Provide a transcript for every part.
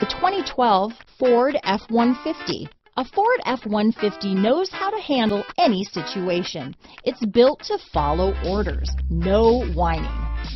The 2012 Ford F-150. A Ford F-150 knows how to handle any situation. It's built to follow orders, no whining.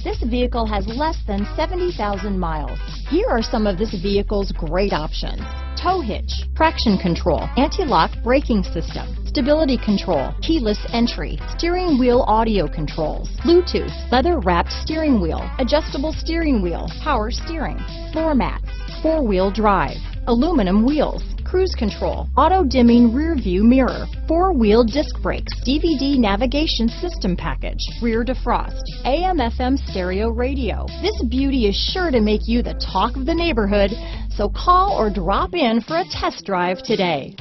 This vehicle has less than 70,000 miles. Here are some of this vehicle's great options. Tow hitch, traction control, anti-lock braking system, stability control, keyless entry, steering wheel audio controls, Bluetooth, leather wrapped steering wheel, adjustable steering wheel, power steering, floor mats, four-wheel drive, aluminum wheels, cruise control, auto-dimming rear-view mirror, four-wheel disc brakes, DVD navigation system package, rear defrost, AM-FM stereo radio. This beauty is sure to make you the talk of the neighborhood, so call or drop in for a test drive today.